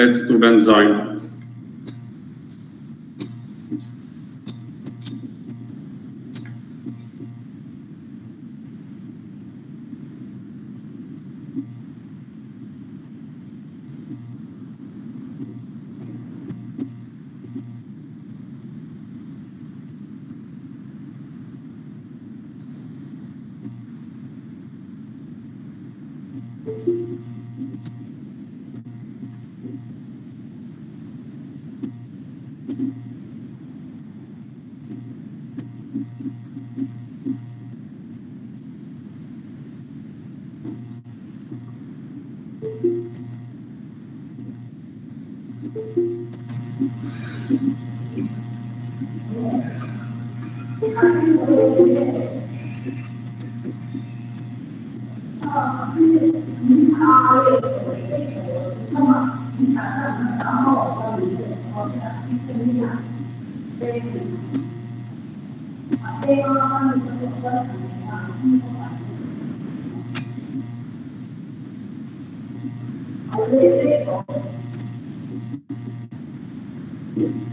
let students join.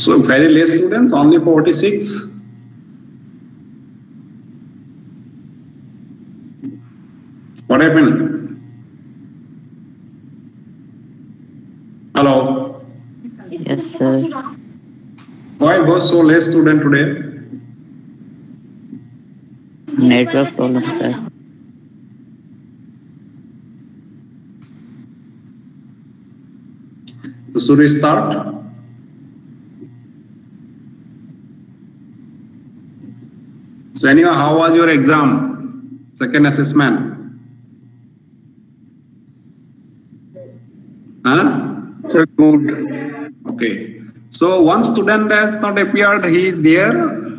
So very less students, only 46. What happened? Was so less student today? Network problem, sir. So should we start? So anyhow, how was your exam? Second assessment? So one student has not appeared. He is there.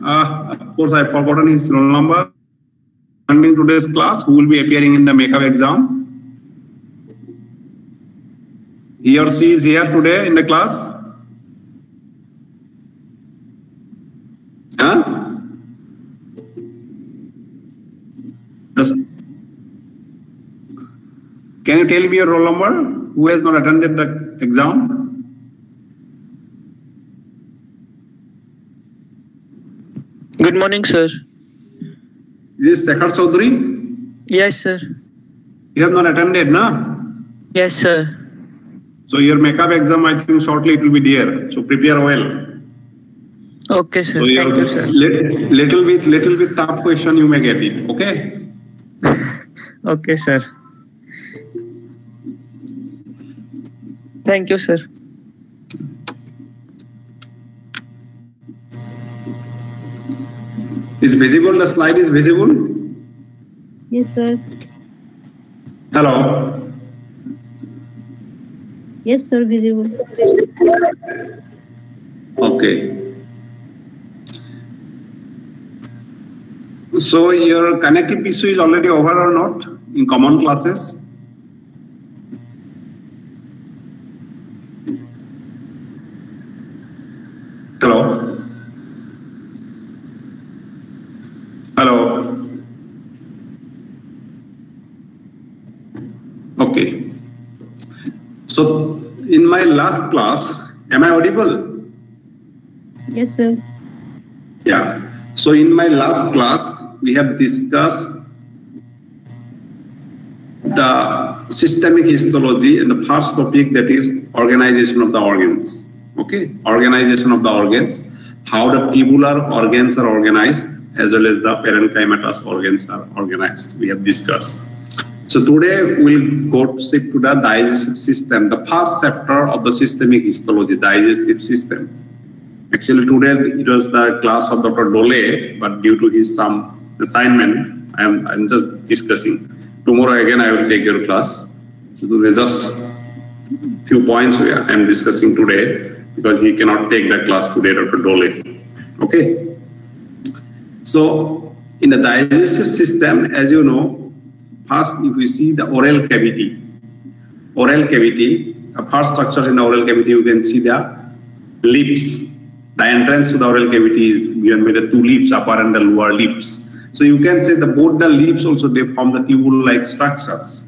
Uh, of course, I've forgotten his roll number. Attending today's class, who will be appearing in the makeup exam? He or she is here today in the class. Huh? Can you tell me your roll number? Who has not attended the exam? Good morning, sir. Is This is Sekhar Chaudhary. Yes, sir. You have not attended, na? Yes, sir. So your makeup exam, I think shortly it will be there. So prepare well. Okay, sir. So Thank you, sir. lit- little bit, little bit tough question you may get it. Okay. Okay, sir. Thank you, sir. Is visible? The slide is visible? Yes, sir. Hello. Yes, sir, visible. Okay. So your connective tissue is already over or not in common classes? Hello. So in my last class, am I audible? Yes, sir. Yeah. So in my last class, we have discussed the systemic histology and the first topic that is organization of the organs. Okay, organization of the organs, how the tubular organs are organized as well as the parenchymatous organs are organized. We have discussed. So today we'll go to the digestive system, the first chapter of the systemic histology, digestive system. Actually today it was the class of Dr. Dole, but due to his some assignment, I am I'm just discussing. Tomorrow again I will take your class. So today just few points we I am discussing today because he cannot take the class today, Dr. Dole. Okay. So in the digestive system, as you know, first if we see the oral cavity, oral cavity, the first structure in the oral cavity, you can see the lips. The entrance to the oral cavity is given by the two lips, upper and the lower lips. So you can say the both the lips also they form the tubule-like structures.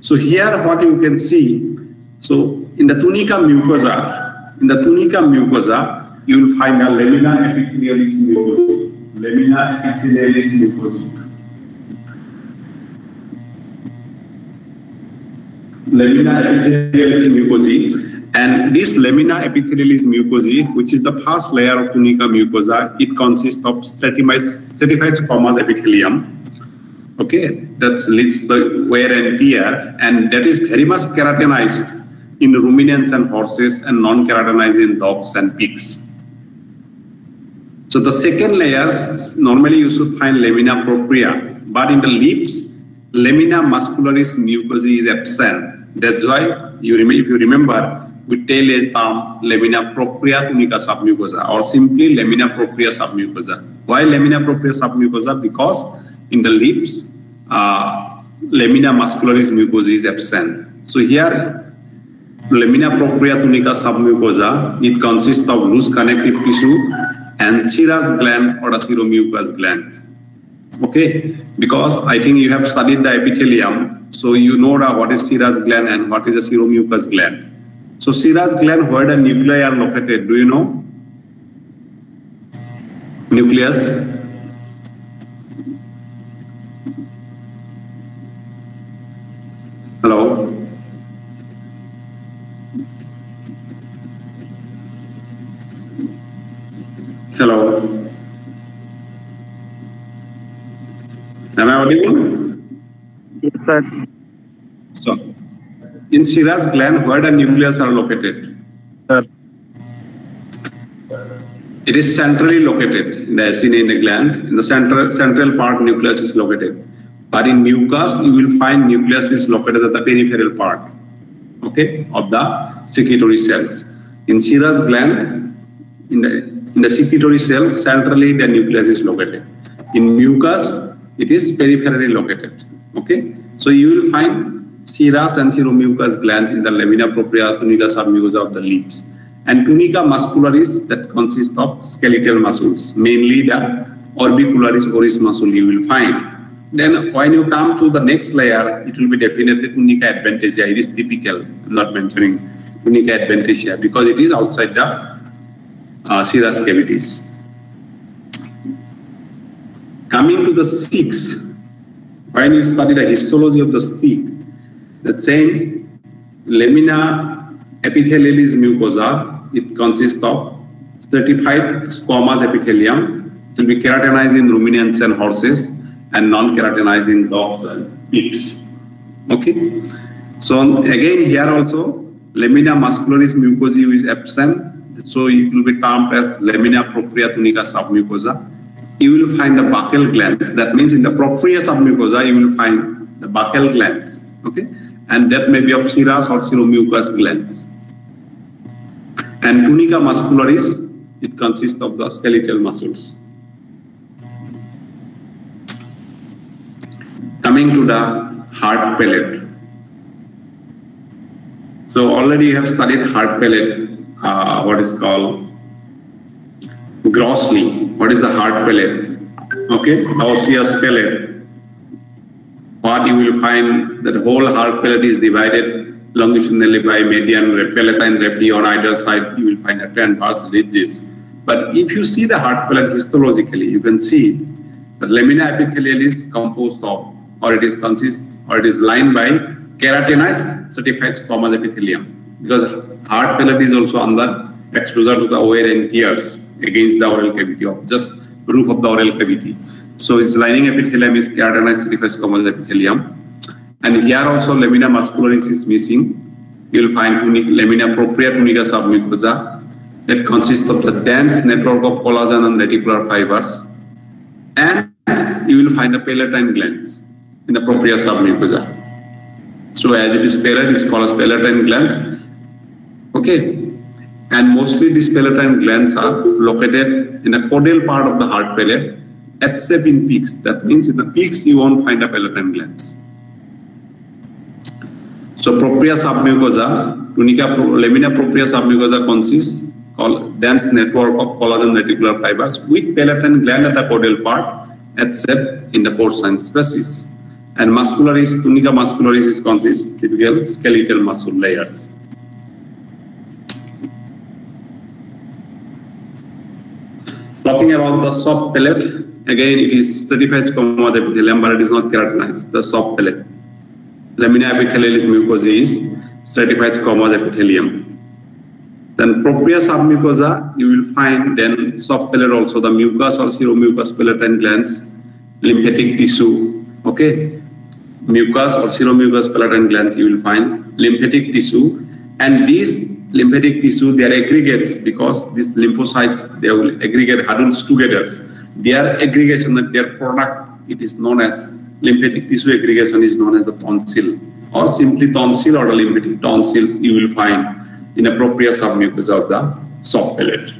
So here what you can see, so in the tunica mucosa, in the tunica mucosa, you will find the lamina epithelialis mucosa. Lamina epithelialis mucosa. Lamina epithelialis mucosa. And this lamina epithelialis mucosa, which is the first layer of tunica mucosa, it consists of stratified, squamous epithelium. Okay, that leads to the wear and tear, and that is very much keratinized in ruminants and horses and non-keratinized in dogs and pigs. So the second layer, normally you should find lamina propria, but in the lips, lamina muscularis mucosa is absent. That's why you remember, if you remember, we tell a term lamina propria tunica submucosa or simply lamina propria submucosa. Why lamina propria submucosa? Because in the lips, uh, lamina muscularis mucosa is absent. So here, lamina propria tunica submucosa, it consists of loose connective tissue and serous gland or a seromucous gland. Okay, because I think you have studied the epithelium, so you know what is serous gland and what is a seromucous gland. So serous gland, where the nuclei are located, do you know? Nucleus. Sir. So, in serous gland, where the nucleus are located? Sir. It is centrally located in the the glands. In the central central part, nucleus is located. But in mucus, you will find nucleus is located at the peripheral part, okay, of the secretory cells. In serous gland, in the in the secretory cells, centrally the nucleus is located. In mucus, it is peripherally located. Okay, so you will find serous and seromucous glands in the lamina propria tunica submucosa of the lips and tunica muscularis that consists of skeletal muscles, mainly the orbicularis oris muscle you will find. Then when you come to the next layer, it will be definitely tunica adventitia. It is typical. I'm not mentioning tunica adventitia because it is outside the uh, serous cavities. Coming to the six, when you study the histology of the stick, the same lamina epithelialis mucosa, it consists of stratified squamous epithelium. It will be keratinized in ruminants and horses and non-keratinized in dogs and pigs. Okay. So again here also lamina muscularis mucosa is absent. So it will be termed as lamina propria tunica submucosa. You will find the buccal glands. That means in the propria submucosa you will find the buccal glands. Okay. And that may be of serous or seromucous glands. And tunica muscularis, it consists of the skeletal muscles. Coming to the hard palate. So already you have studied hard palate, uh, what is called grossly. What is the hard palate? Okay, osseous palate. What you will find that whole hard palate is divided longitudinally by median palatine raphe on either side, you will find a transverse ridges. But if you see the hard palate histologically, you can see the lamina epithelial is composed of, or it is consist, or it is lined by keratinized stratified squamous epithelium. Because hard palate is also under exposure to the air and tears against the oral cavity of just roof of the oral cavity. So its lining epithelium is keratinized epithelium. And here also lamina muscularis is missing. You will find lamina propria tunica submucosa that consists of the dense network of collagen and reticular fibers. And you will find the palatine glands in the propria submucosa. So as it is palate, it's called as palatine glands. Okay. And mostly these palatine glands are located in a caudal part of the hard palate, except in peaks. That means in the peaks you won't find the palatine glands. So propria submucosa, tunica lamina propria submucosa consists of dense network of collagen reticular fibers with palatine gland at the caudal part, except in the porcine species. And muscularis, tunica muscularis is consists typical skeletal muscle layers. Talking about the soft palate, again it is stratified squamous epithelium, but it is not keratinized, the soft palate. Lamina epithelialis mucosa is stratified squamous epithelium. Then propria submucosa, you will find then soft palate also the mucus or seromucous palatine glands, lymphatic tissue, okay? Mucus or seromucous palatine glands, you will find lymphatic tissue, and these lymphatic tissue, they are aggregates because these lymphocytes, they will aggregate huddles together. Their aggregation, their product, it is known as lymphatic tissue aggregation is known as the tonsil or simply tonsil or lymphatic tonsils you will find in appropriate propria submucosa of the soft palate.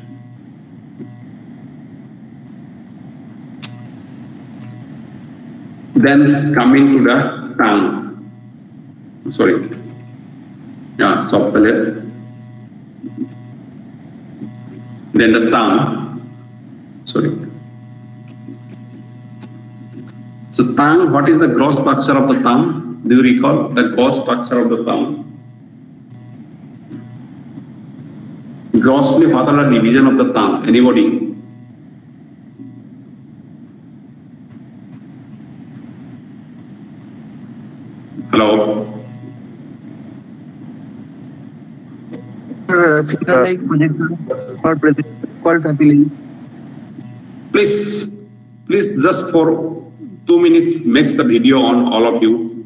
Then coming to the tongue, sorry, yeah, soft palate. Then the tongue, sorry. So tongue, what is the gross structure of the tongue? Do you recall the gross structure of the tongue? Grossly, what are the division of the tongue? Anybody? Hello? Please, please just for two minutes makes the video on all of you.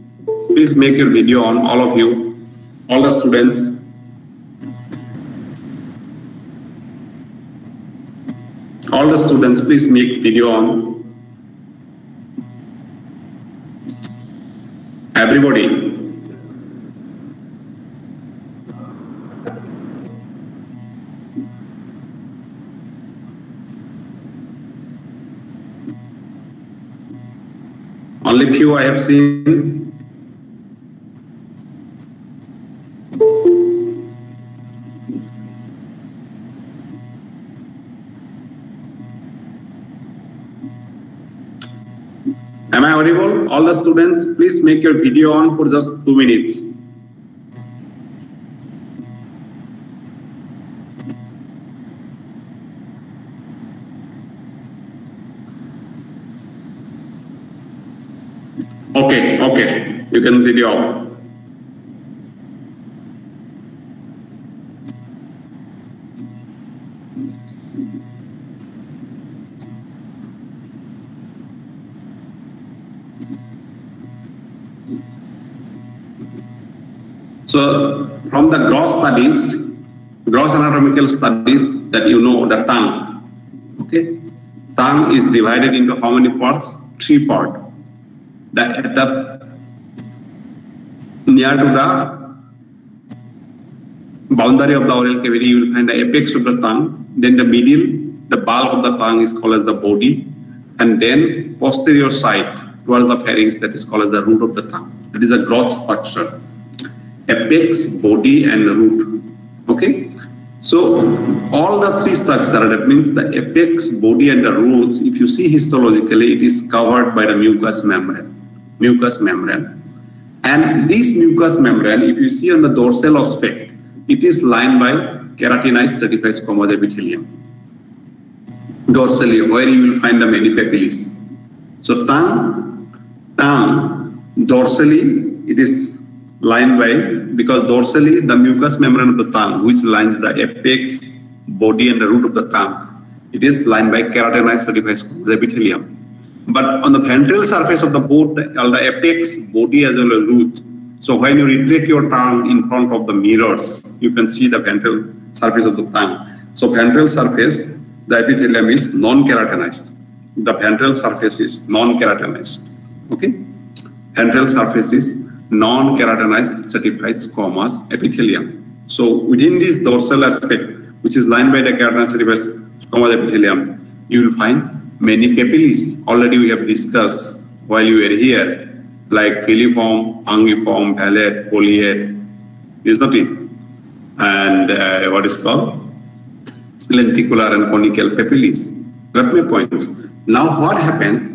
Please make your video on all of you, all the students. All the students, please make video on. Everybody. Only few I have seen. Am I audible? All the students, please make your video on for just two minutes. Okay, video off. So from the gross studies, gross anatomical studies that you know the tongue, okay? Tongue is divided into how many parts? Three parts the, the near to the boundary of the oral cavity, you will find the apex of the tongue. Then the middle, the bulk of the tongue is called as the body, and then posterior side towards the pharynx that is called as the root of the tongue. That is a gross structure. Apex, body, and root. Okay. So all the three structures, that means the apex, body, and the roots, if you see histologically, it is covered by the mucous membrane mucous membrane And this mucous membrane, if you see on the dorsal aspect, it is lined by keratinized stratified squamous epithelium. Dorsally, where you will find the many papillae. So tongue, tongue, dorsally, it is lined by, because dorsally, the mucous membrane of the tongue, which lines the apex, body, and the root of the tongue, it is lined by keratinized stratified squamous epithelium. But on the ventral surface of the boat, all the apex, body as well as root. So when you retract your tongue in front of the mirrors, you can see the ventral surface of the tongue. So ventral surface, the epithelium is non-keratinized. The ventral surface is non-keratinized. Okay? Ventral surface is non-keratinized stratified squamous epithelium. So within this dorsal aspect, which is lined by the keratinized stratified squamous epithelium, you will find many papillae. Already we have discussed while you were here, like filiform, fungiform, vallate, foliate, is not it? And uh, what is called lenticular and conical papillae. Got my point? Now what happens?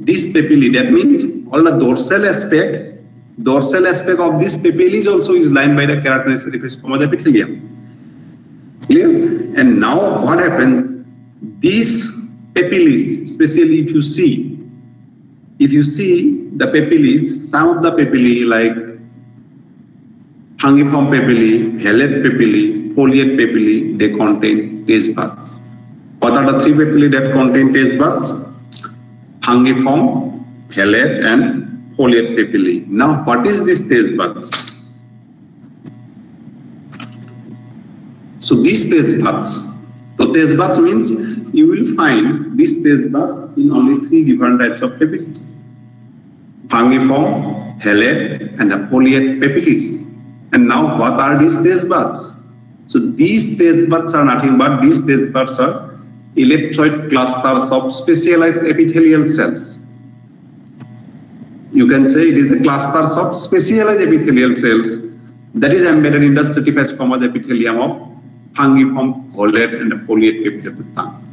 This papillae, that means all the dorsal aspect, dorsal aspect of this papillae also is lined by the keratinized squamous epithelium. Clear? And now what happens? Papillae, especially if you see, if you see the papillae, some of the papillae like fungiform papillae, vallate papillae, foliate papillae, they contain taste buds. What are the three papillae that contain taste buds? Fungiform, vallate, and foliate papillae. Now, what is this taste buds? So these taste buds, so taste buds means you will find these taste buds in only three different types of papillae. Fungiform, vallate, and foliate papillae. And now what are these taste buds? So these taste buds are nothing but these taste buds are ellipsoid clusters of specialized epithelial cells. You can say it is the clusters of specialized epithelial cells that is embedded in the stratified squamous epithelium of fungiform, vallate, and foliate papillae of the tongue.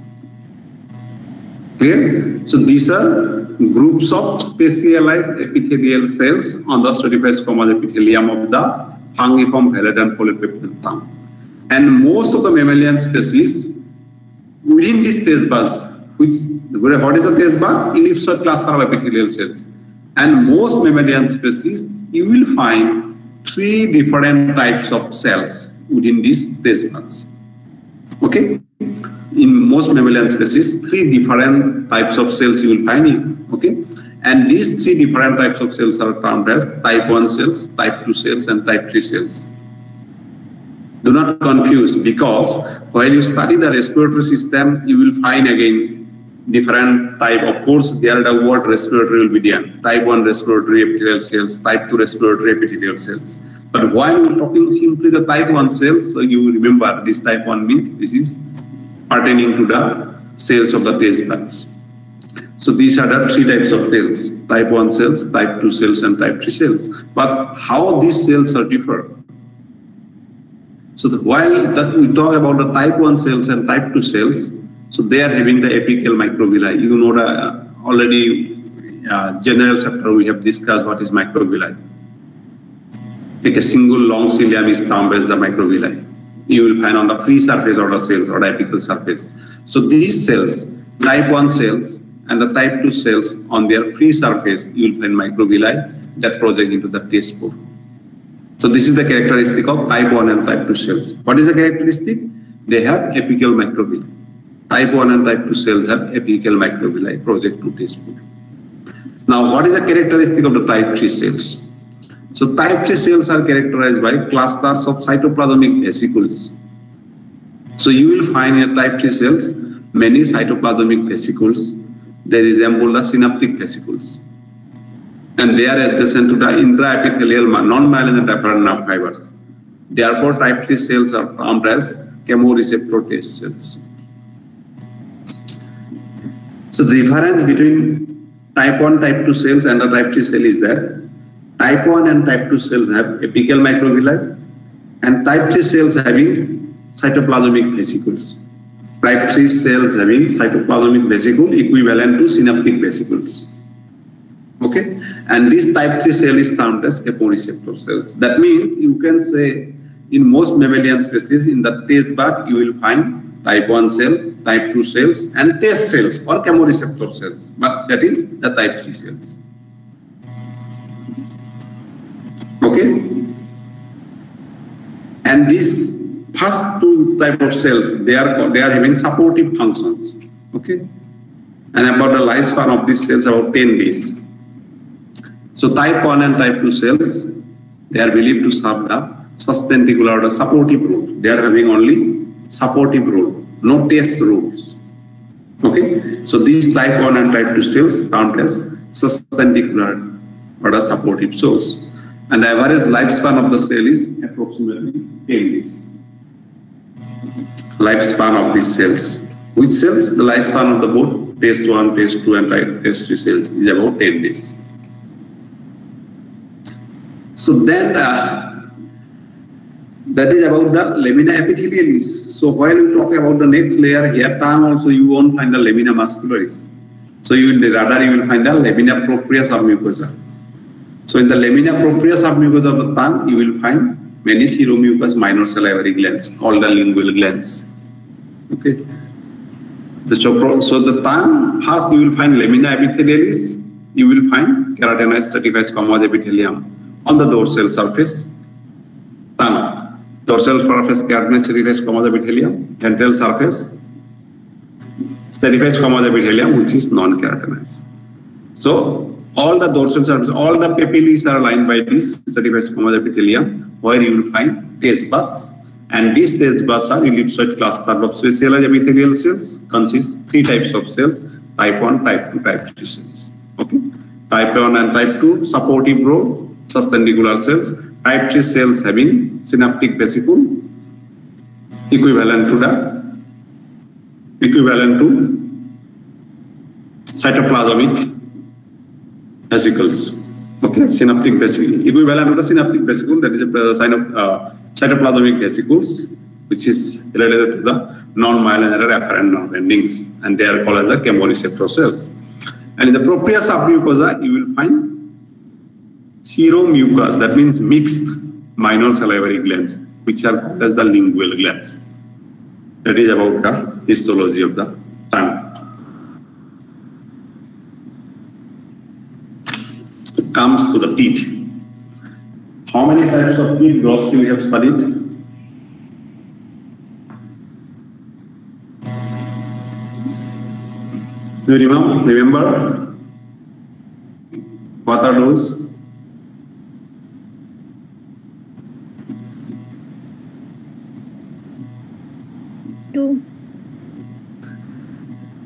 Clear? So these are groups of specialized epithelial cells on the stratified squamous epithelium of the fungiform, vallate, and the tongue. And most of the mammalian species within this taste buds, which what is the taste bud? Ellipsoid cluster of epithelial cells. And most mammalian species, you will find three different types of cells within these taste buds. Okay? In most mammalian species, three different types of cells you will find in. Okay? And these three different types of cells are termed as type 1 cells, type 2 cells, and type 3 cells. Do not confuse because while you study the respiratory system, you will find again different type. Of course, there are the word respiratory will be there. Type 1 respiratory epithelial cells, type 2 respiratory epithelial cells. But while we're talking simply the type 1 cells, so you remember this type 1 means this is pertaining to the cells of the taste buds. So these are the three types of cells, type 1 cells, type 2 cells, and type 3 cells. But how these cells are different? So the, while we talk about the type 1 cells and type 2 cells, so they are having the apical microvilli. You know the uh, already uh, general chapter we have discussed what is microvilli. Like a single long cilium is termed as the microvilli. You will find on the free surface of the cells or the apical surface. So these cells, type 1 cells and the type 2 cells on their free surface, you will find microvilli that project into the taste pore. So this is the characteristic of type 1 and type 2 cells. What is the characteristic? They have apical microvilli. Type 1 and type 2 cells have apical microvilli project to taste pore. Now, what is the characteristic of the type 3 cells? So type 3 cells are characterized by clusters of cytoplasmic vesicles. So you will find in type 3 cells many cytoplasmic vesicles. They resemble the synaptic vesicles. And they are adjacent to the intraepithelial afferent nerve fibers. Therefore, type 3 cells are termed as chemoreceptor taste cells. So the difference between type 1, type 2 cells and the type 3 cell is that type 1 and type 2 cells have apical microvilli and type 3 cells having cytoplasmic vesicles. Type 3 cells having cytoplasmic vesicle equivalent to synaptic vesicles. Okay, And this type 3 cell is termed as aporeceptor cells. That means you can say in most mammalian species in the taste bud you will find type 1 cell, type 2 cells and taste cells or chemoreceptor cells. But that is the type 3 cells. Okay. And these first two type of cells, they are they are having supportive functions. Okay. And about the lifespan of these cells about 10 days. So type 1 and type 2 cells, they are believed to serve the sustentacular or the supportive role. They are having only supportive role, no test roles. Okay, so these type 1 and type 2 cells count as sustentacular or the supportive cells. And average lifespan of the cell is approximately 10 days. Lifespan of these cells. Which cells? The lifespan of the both test 1, test 2 and test 3 cells is about 10 days. So then uh, that is about the lamina epithelialis. So while we talk about the next layer here, time also you won't find the lamina muscularis. So you will rather you will find the lamina propria submucosa. So in the lamina propria submucosa of the tongue, you will find many seromucous minor salivary glands, called the lingual glands. Okay. The, so the tongue, first you will find lamina epithelialis, you will find keratinized stratified squamous epithelium on the dorsal surface. Tongue, dorsal surface keratinized stratified squamous epithelium, ventral surface stratified squamous epithelium which is non-keratinized. So all the dorsal surface, all the papillae are lined by this stratified squamous epithelium. Where you will find taste buds. And these taste buds are ellipsoid cluster of specialized epithelial cells. Consist three types of cells type 1 type 2 type 3 cells. Okay? Type 1 and type 2 supportive role sustentacular cells. Type 3 cells having synaptic vesicle equivalent to the equivalent to cytoplasmic vesicles okay synaptic vesicle equivalent to the synaptic vesicle that is a sign of uh, cytoplasmic vesicles, which is related to the non-myelinated afferent nerve endings, and they are called as the chemoreceptor cells. And in the propria submucosa, you will find seromucous, that means mixed minor salivary glands, which are called as the lingual glands. That is about the histology of the tongue. Comes to the teeth. How many types of teeth grossly we have studied? Do you remember? Remember? What are those? Two.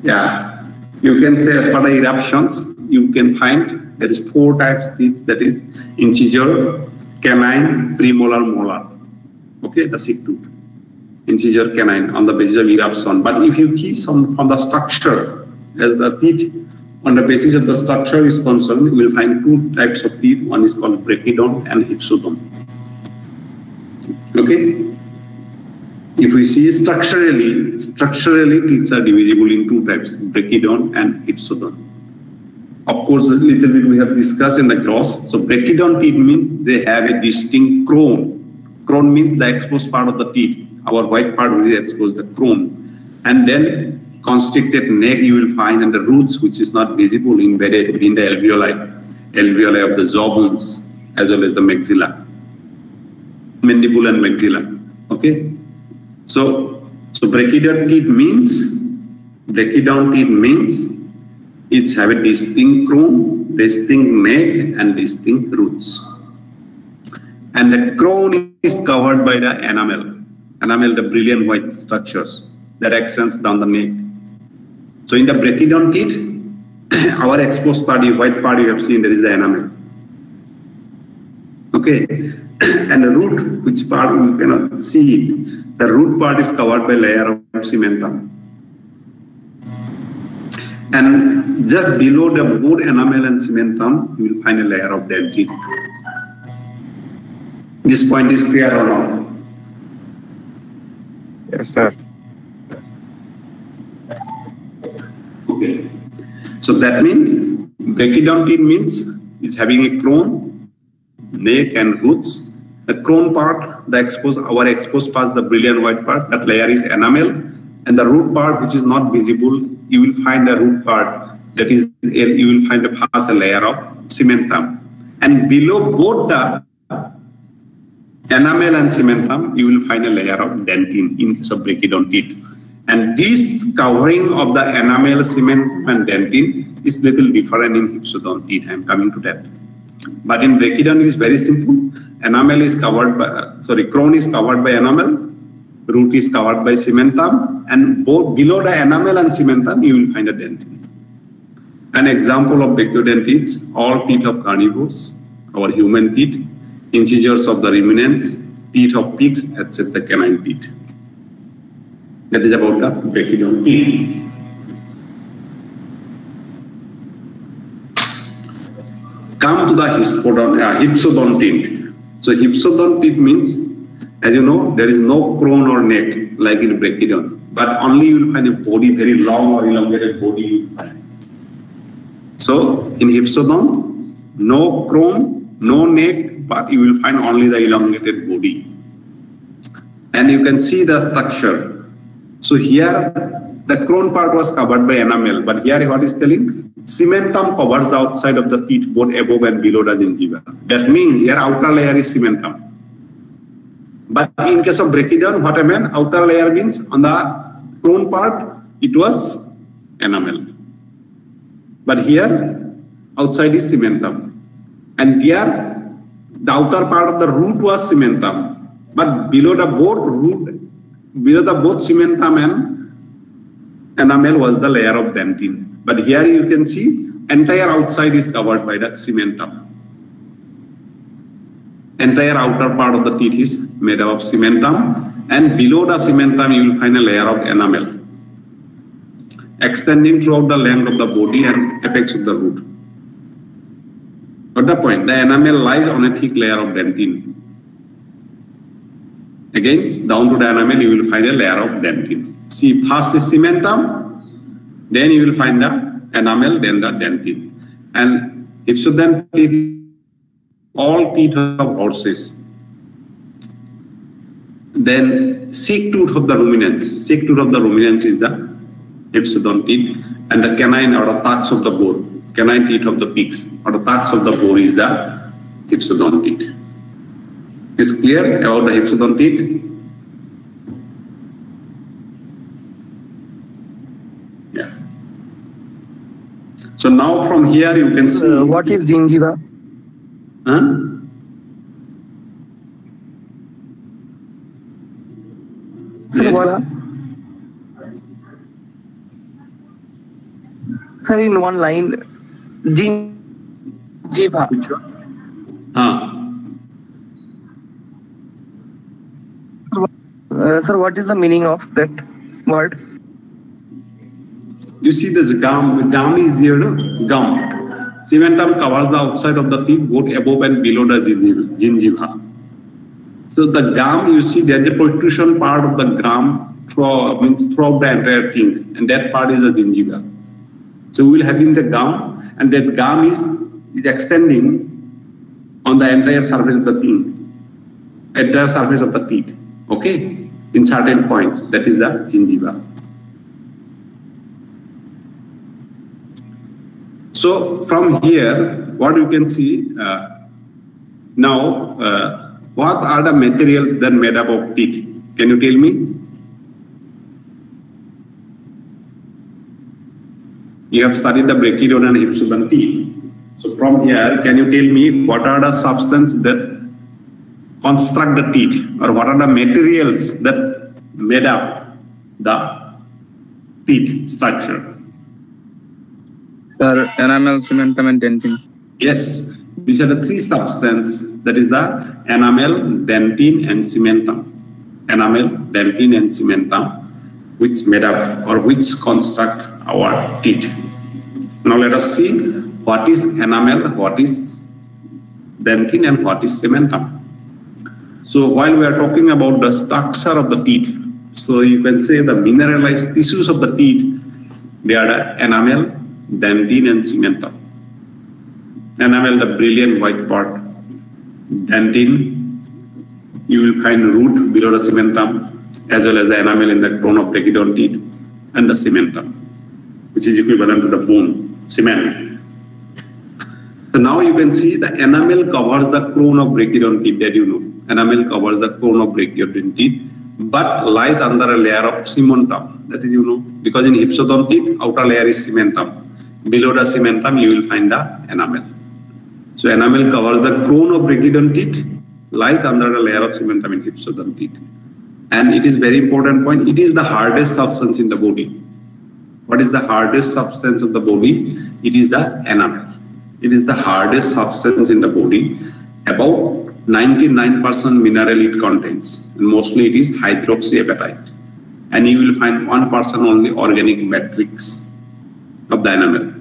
Yeah. You can say as per the eruptions, you can find there is four types teeth that is incisor, canine, premolar, molar. Okay, the cheek tooth. Incisor canine on the basis of eruption. But if you see some from the structure as the teeth on the basis of the structure is concerned, you will find two types of teeth. One is called brachydont and hypsodont. Okay. If we see structurally, structurally teeth are divisible in two types, brachydont and hypsodont. Of course, a little bit we have discussed in the cross. So brachydont teeth means they have a distinct crown. Crown means the exposed part of the teeth. Our white part will expose the crown. And then constricted neck you will find and the roots which is not visible embedded in the alveoli, alveoli of the jaw bones as well as the maxilla, mandible and maxilla. Okay. So, so brachydont teeth means, brachydont teeth means it's have a distinct crown, distinct neck, and distinct roots. And the crown is covered by the enamel. Enamel, the brilliant white structures that extends down the neck. So in the brachydont teeth, our exposed part, the white part you have seen, there is the enamel. Okay. and the root, which part you cannot see it, the root part is covered by layer of cementum. And just below the both enamel and cementum, you will find a layer of dentine. This point is clear or not? Yes, sir. Okay. So that means brachydont teeth means is having a crown, neck and roots. The crown part, the exposed, our exposed part, the brilliant white part, that layer is enamel. And the root part, which is not visible, you will find a root part that is, you will find a pass a layer of cementum. And below both the enamel and cementum, you will find a layer of dentin in case of brachydont And this covering of the enamel, cement, and dentin is little different in hypsodont teeth. I am coming to that. But in brachydont, it is very simple. Enamel is covered by, sorry, crown is covered by enamel, root is covered by cementum, and both below the enamel and cementum, you will find a dentin. An example of brachydont all teeth of carnivores, our human teeth, incisors of the ruminants, teeth of pigs, etc. canine teeth. That is about the brachydont teeth. Come to the hypsodont, uh, hypsodontid. So hypsodontid means, as you know, there is no crown or neck like in brachydont, but only you will find a body, very long or elongated body. So in hypsodont, no crown, no neck, but you will find only the elongated body. And you can see the structure. So here, the crown part was covered by enamel, but here what is telling? Cementum covers the outside of the teeth, both above and below the gingiva. That means here outer layer is cementum. But in case of brachydont, what I meant, outer layer means on the crown part, it was enamel. But here, outside is cementum. And here, the outer part of the root was cementum, but below the both root, below the both cementum and enamel was the layer of dentin. But here you can see entire outside is covered by the cementum. Entire outer part of the teeth is made up of cementum and below the cementum you will find a layer of enamel extending throughout the length of the body and apex of the root. But the point, the enamel lies on a thick layer of dentin. Again, down to the enamel, you will find a layer of dentin. See, first is cementum, then you will find the enamel, then the dentin. And if so, then all teeth of horses. Then cheek tooth of the ruminants. Cheek tooth of the ruminants is the hypsodont and the canine or the tucks of the board canine teeth of the pigs or the tucks of the boar is the hypsodontid. Is clear about the hypsodontid? Yeah. So now from here you can see. Uh, what is gingiva? Huh? Yes. Sir, in one line, Gingiva. Ah. Uh, sir, what is the meaning of that word? You see this gum, gum is there, no? Gum. Cementum covers the outside of the teeth, both above and below the gingiva. So the gum, you see, there's a protrusion part of the gum through, means throughout the entire thing, and that part is the gingiva. So we will have in the gum and that gum is, is extending on the entire surface of the teeth, entire surface of the teeth, okay, in certain points. That is the gingiva. So from here, what you can see uh, now, uh, what are the materials that made up of teeth? Can you tell me? You have studied the brachydont and hypsodont So from here, can you tell me what are the substances that construct the teeth or what are the materials that made up the teeth structure? Sir, enamel, cementum and dentin. Yes, these are the three substances that is the enamel, dentin and cementum. Enamel, dentin and cementum which made up or which construct our teeth. Now let us see what is enamel, what is dentin and what is cementum. So while we are talking about the structure of the teeth, so you can say the mineralized tissues of the teeth, they are the enamel, dentin and cementum. enamel, the brilliant white part, Dentine, you will find root below the cementum, as well as the enamel in the crown of brachydont teeth and the cementum, which is equivalent to the bone, cement. So now you can see the enamel covers the crown of brachydont teeth that you know. Enamel covers the crown of brachydont teeth, but lies under a layer of cementum. That is, you know, because in hypsodont teeth, outer layer is cementum. Below the cementum, you will find the enamel. So enamel covers the crown of brachydont teeth, lies under a layer of cementum in hypsodont teeth. And it is very important point, it is the hardest substance in the body. What is the hardest substance of the body? It is the enamel. It is the hardest substance in the body. About 99% mineral it contains. And mostly it is hydroxyapatite. And you will find 1% person only organic matrix of the enamel.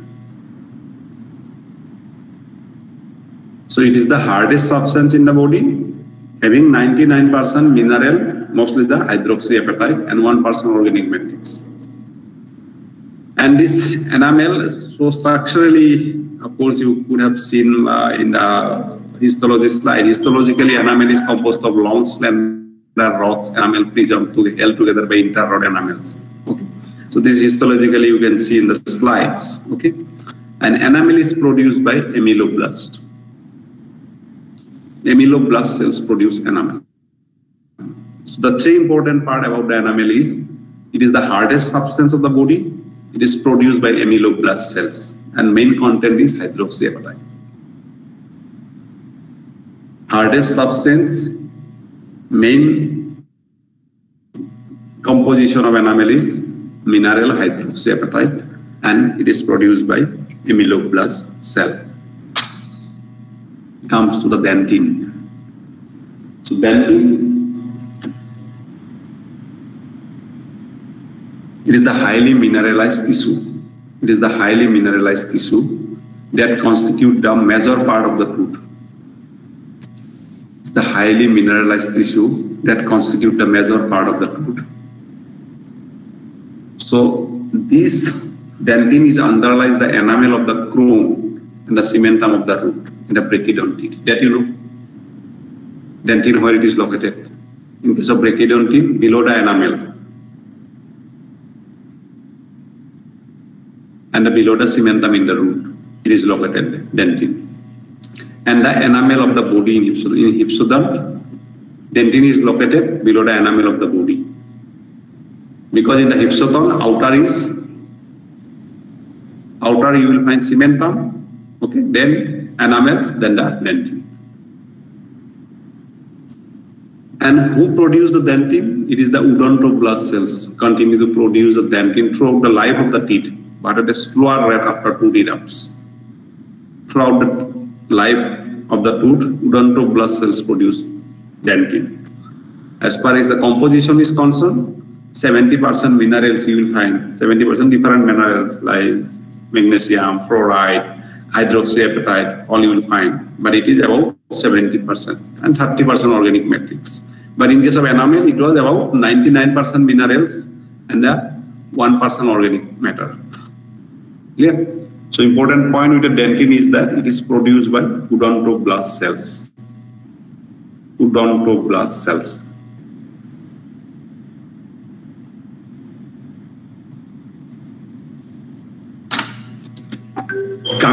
So it is the hardest substance in the body, having 99% mineral, mostly the hydroxyapatite, and 1% organic matrix. And this enamel, is so structurally, of course, you could have seen uh, in the histology slide. Histologically, enamel is composed of long, slender rods, enamel prism, to held together by interrod enamels. Okay. So this histologically you can see in the slides. Okay. And enamel is produced by ameloblast ameloblast cells produce enamel. So the three important part about the enamel is it is the hardest substance of the body. It is produced by ameloblast cells and main content is hydroxyapatite. Hardest substance, main composition of enamel is mineral hydroxyapatite and it is produced by ameloblast cell comes to the dentin. So dentin, it is the highly mineralized tissue. It is the highly mineralized tissue that constitute the major part of the tooth. It's the highly mineralized tissue that constitute the major part of the tooth. So this dentin is underlies the enamel of the crown and the cementum of the root the brachydont teeth. That you know, dentin where it is located. In case of brachydont teeth, below the enamel. And below the cementum in the root, it is located, dentin. And the enamel of the body in hypsodont, in hypsodont, dentin is located below the enamel of the body. Because in the hypsodont, outer is, outer you will find cementum, okay, then enamels, then the dentin. And who produce the dentin? It is the odontoblasts cells continue to produce the dentin throughout the life of the teeth, but at a slower rate after tooth erupts. Throughout the life of the tooth, odontoblasts cells produce dentin. As far as the composition is concerned, 70% minerals you will find, 70% different minerals like magnesium, fluoride, hydroxyapatite, all you will find, but it is about 70% and 30% organic matrix. But in case of enamel, it was about 99% minerals and 1% organic matter. Clear? So important point with the dentin is that it is produced by odontoblast cells. Odontoblast cells.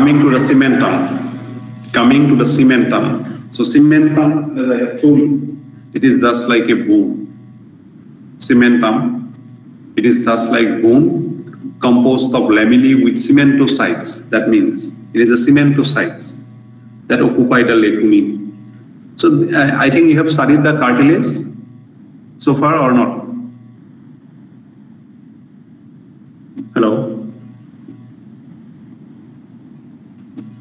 Coming to the cementum. Coming to the cementum. So cementum, as I have told you, it is just like a bone. Cementum, it is just like bone composed of lamellae with cementocytes. That means it is a cementocytes that occupy the lacunae. So I think you have studied the cartilage so far or not? Hello?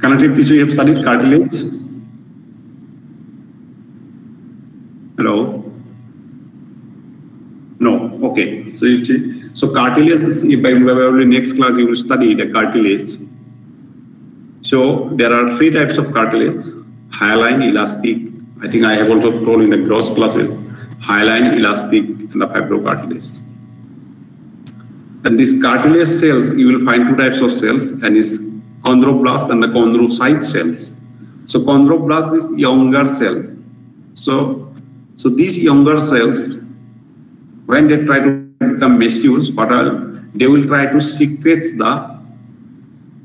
Connective tissue, you have studied cartilage? Hello? No, okay. So you see, so cartilage, if I probably next class you will study the cartilage. So there are three types of cartilage, hyaline, elastic. I think I have also told in the gross classes, hyaline, elastic, and the fibrocartilage. And these cartilage cells, you will find two types of cells, and is chondroblast and the chondrocyte cells. So chondroblast is younger cells. So, so these younger cells, when they try to become mature, what are, they will try to secrete the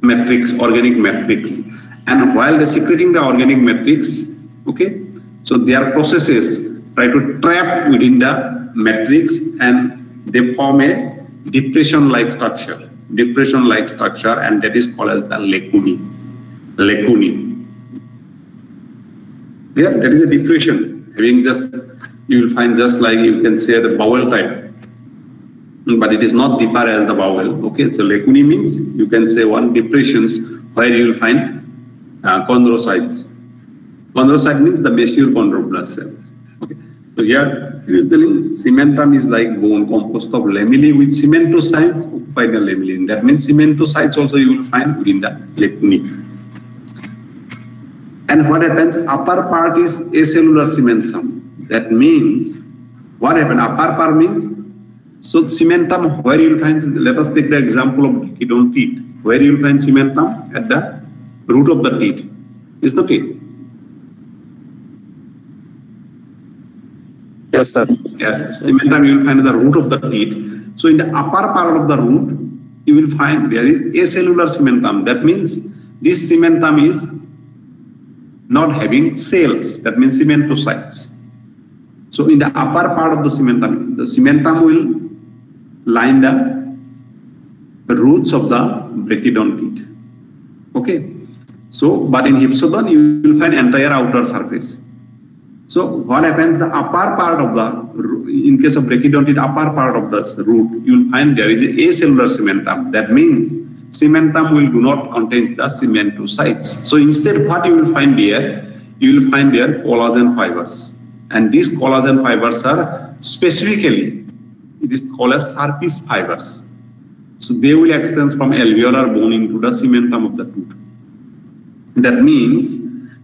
matrix, organic matrix. And while they're secreting the organic matrix, okay, so their processes try to trap within the matrix and they form a depression-like structure, depression-like structure, and that is called as the lacunae. Lacunae. Yeah, that is a depression. Having just, you will find just like you can say the bowel type but it is not deeper as the bowel. Okay, so lacunae means you can say one depressions where you will find uh, chondrocytes. Chondrocyte means the mature chondroblast cells. Okay, so here it is telling cementum is like bone composed of lamellae with cementocytes occupied the lamellae. That means cementocytes also you will find within the lacunae. And what happens? Upper part is acellular cementum. That means what happened? Upper part means so cementum, where you will find, let us take the example of brachydont teeth. Where you will find cementum? At the root of the teeth. Is the teeth? Yes, sir. Yeah, cementum you will find the root of the teeth. So in the upper part of the root, you will find there is acellular cementum. That means this cementum is not having cells. That means cementocytes. So in the upper part of the cementum, the cementum will line the roots of the brachydont teeth. Okay. So, but in hypsodon, you will find entire outer surface. So, what happens? The upper part of the, in case of brachydont upper part of the root, you will find there is a acellular cementum. That means cementum will do not contain the cementocytes. So, instead, what you will find here, you will find there collagen fibers. And these collagen fibers are specifically it is called as Sharpey's fibers. So they will extend from alveolar bone into the cementum of the tooth. That means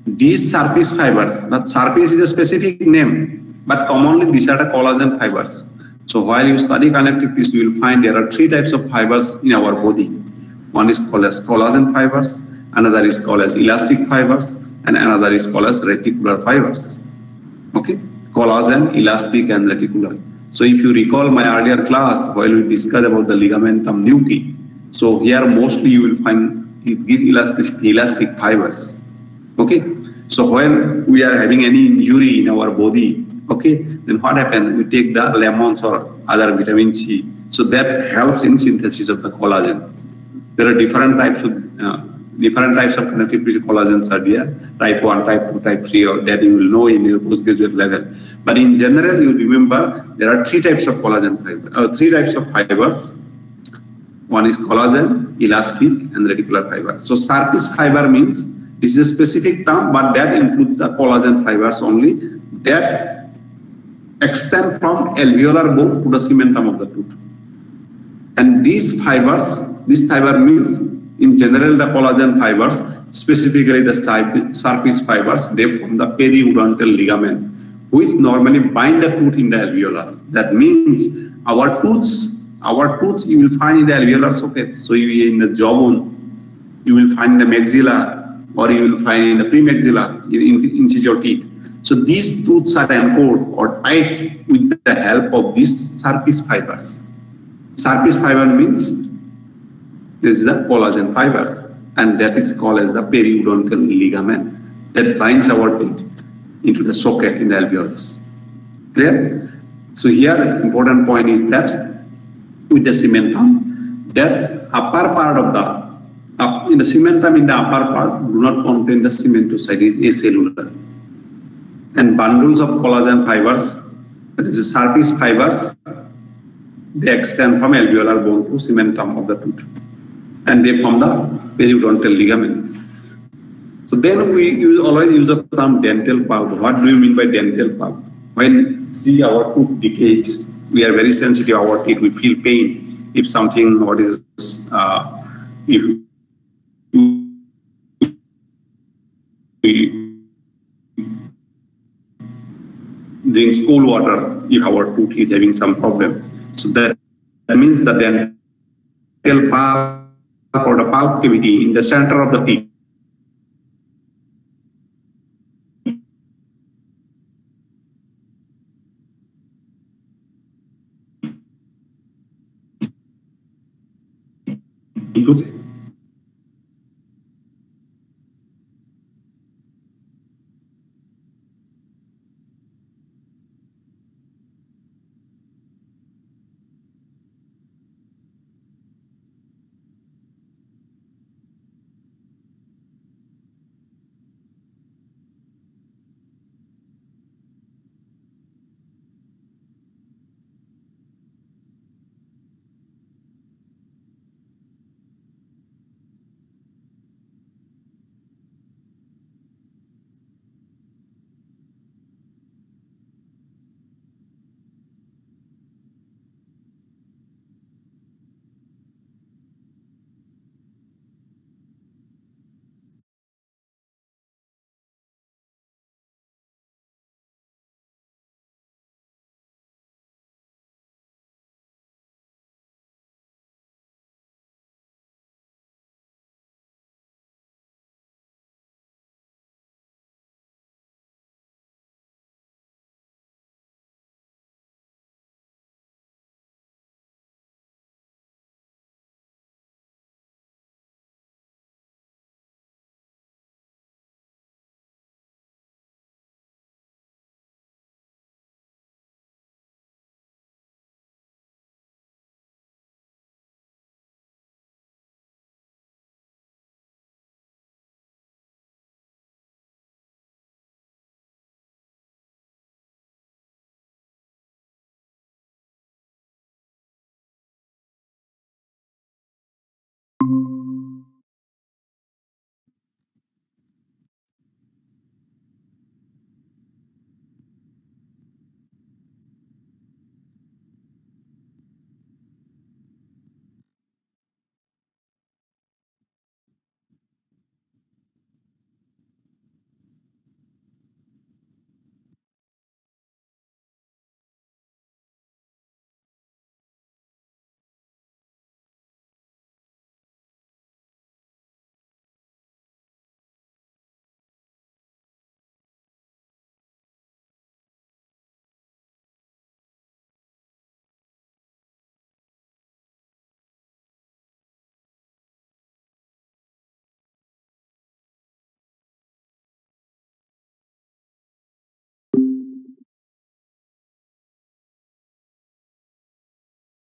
these Sharpey's fibers, but Sharpey's is a specific name, but commonly these are the collagen fibers. So while you study connective tissue, you will find there are three types of fibers in our body. One is called as collagen fibers, another is called as elastic fibers, and another is called as reticular fibers. Okay, collagen, elastic, and reticular. So if you recall my earlier class, while we discussed about the ligamentum nuchae, so here mostly you will find it give elastic, elastic fibers. Okay. So when we are having any injury in our body, okay, then what happens? We take the lemons or other vitamin C. So that helps in synthesis of the collagen. There are different types of uh, different types of connective tissue collagens are there, type 1, type 2, type 3, or that you will know in your postgraduate level. But in general, you remember there are three types of collagen fibers, uh, three types of fibers. One is collagen, elastic, and reticular fiber. So Sharpey's fiber means this is a specific term, but that includes the collagen fibers only that extend from alveolar bone to the cementum of the tooth. And these fibers, this fiber means in general, the collagen fibers, specifically the Sharpey's fibers, they form the periodontal ligament, which normally bind the tooth in the alveolus. That means our tooths, our tooths you will find in the alveolar socket. So you in the jawbone, you will find the maxilla, or you will find in the premaxilla, in incisional teeth. So these tooths are anchored or tied with the help of these Sharpey's fibers. Sharpey's fiber means this is the collagen fibers, and that is called as the periodontal ligament that binds our teeth into the socket in the alveolus. Clear? So here, important point is that with the cementum, that upper part of the in the cementum in the upper part do not contain the cementocyte is acellular. And bundles of collagen fibers, that is the Sharpey's fibers, they extend from alveolar bone to cementum of the tooth and they form the periodontal ligaments. So then we use, always use the term dental pulp. What do you mean by dental pulp? When see our tooth decays, we are very sensitive our teeth. We feel pain if something what is uh, if drinks cold water if our tooth is having some problem. So that, that means that the dental pulp or the pulp cavity in the center of the teeth includes